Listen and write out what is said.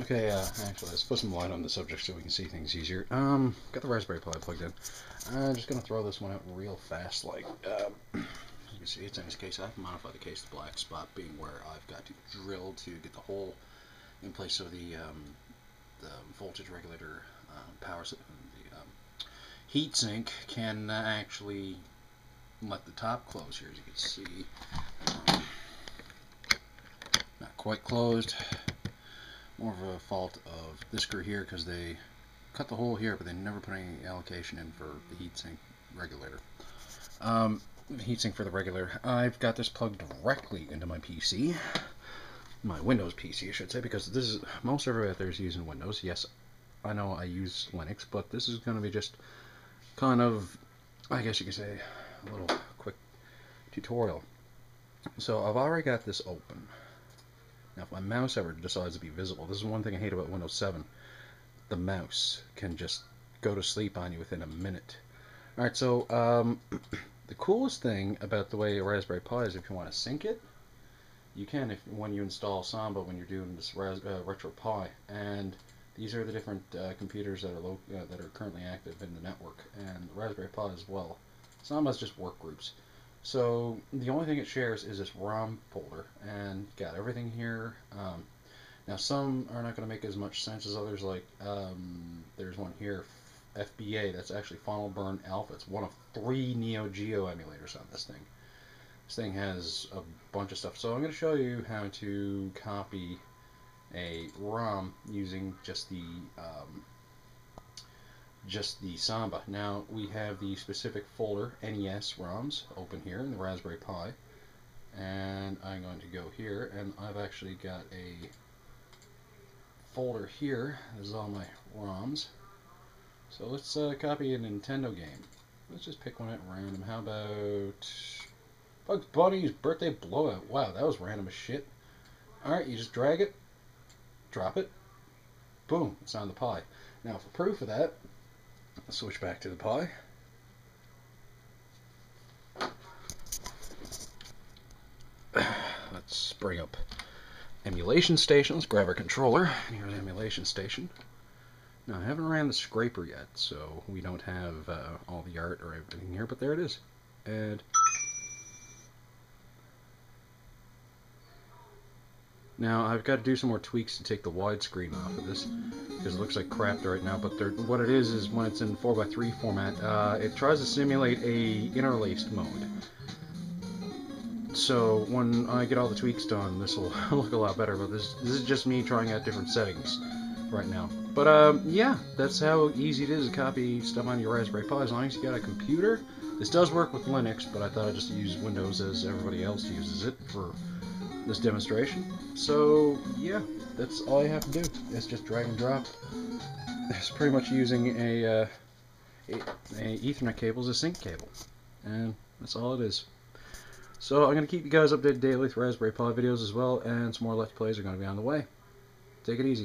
Okay, uh, actually, let's put some light on the subject so we can see things easier. Um, got the Raspberry Pi plugged in. I'm just gonna throw this one out real fast, like, um, you can see it's in this case. I can modify the case, the black spot being where I've got to drill to get the hole in place so the, um, the voltage regulator um, power, the um, heat sink can actually let the top close here, as you can see. Um, not quite closed more of a fault of this screw here because they cut the hole here, but they never put any allocation in for the heatsink regulator. Um, heatsink for the regulator. I've got this plugged directly into my PC, my Windows PC, I should say, because this is most everybody out there is using Windows. Yes, I know I use Linux, but this is going to be just kind of, I guess you could say, a little quick tutorial. So I've already got this open. Now, if my mouse ever decides to be visible, this is one thing I hate about Windows 7. The mouse can just go to sleep on you within a minute. Alright, so um, the coolest thing about the way Raspberry Pi is if you want to sync it, you can if when you install Samba when you're doing this Ras uh, RetroPie. And these are the different uh, computers that are uh, that are currently active in the network, and Raspberry Pi as well. Samba is just work groups. So the only thing it shares is this ROM folder, and got everything here. Um, now some are not going to make as much sense as others. Like um, there's one here, FBA. That's actually Final Burn Alpha. It's one of three Neo Geo emulators on this thing. This thing has a bunch of stuff. So I'm going to show you how to copy a ROM using just the um, just the Samba. Now we have the specific folder NES ROMs open here in the Raspberry Pi. And I'm going to go here and I've actually got a folder here. This is all my ROMs. So let's uh, copy a Nintendo game. Let's just pick one at random. How about Bugs Bunny's birthday blowout? Wow that was random as shit. Alright you just drag it drop it boom it's on the Pi. Now for proof of that switch back to the Pi. Let's bring up emulation station. Let's grab our controller. Here's emulation station. Now, I haven't ran the scraper yet, so we don't have uh, all the art or everything here, but there it is. And Now I've got to do some more tweaks to take the widescreen off of this because it looks like crap right now. But what it is is when it's in 4x3 format, uh, it tries to simulate a interlaced mode. So when I get all the tweaks done, this will look a lot better. But this this is just me trying out different settings right now. But um, yeah, that's how easy it is to copy stuff on your Raspberry Pi as long as you got a computer. This does work with Linux, but I thought I'd just use Windows as everybody else uses it for this demonstration. So yeah, that's all you have to do. It's just drag and drop. It's pretty much using a, uh, a, a Ethernet cable as a sync cable, and that's all it is. So I'm going to keep you guys updated daily with Raspberry Pi videos as well, and some more Let's Plays are going to be on the way. Take it easy.